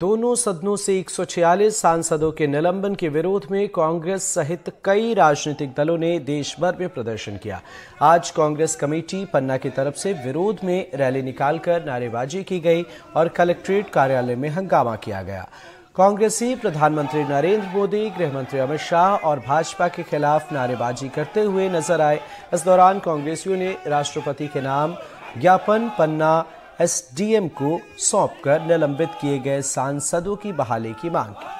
दोनों सदनों से 146 सांसदों के निलंबन के विरोध में कांग्रेस सहित कई राजनीतिक दलों ने देश भर में प्रदर्शन किया। आज कांग्रेस कमेटी पन्ना की तरफ़ से विरोध में रैली निकालकर नारेबाजी की गई और कलेक्ट्रेट कार्यालय में हंगामा किया गया। कांग्रेसी प्रधानमंत्री नरेंद्र मोदी, गृहमंत्री अमित शाह और भाजपा के खिलाफ नारेबाजी करते हुए नज़र आए। इस दौरान कांग्रेसियों ने राष्ट्रपति के नाम ज्ञापन, पन्ना एसडीएम को सौंपकर निलंबित किए गए सांसदों की बहाली की मांग की।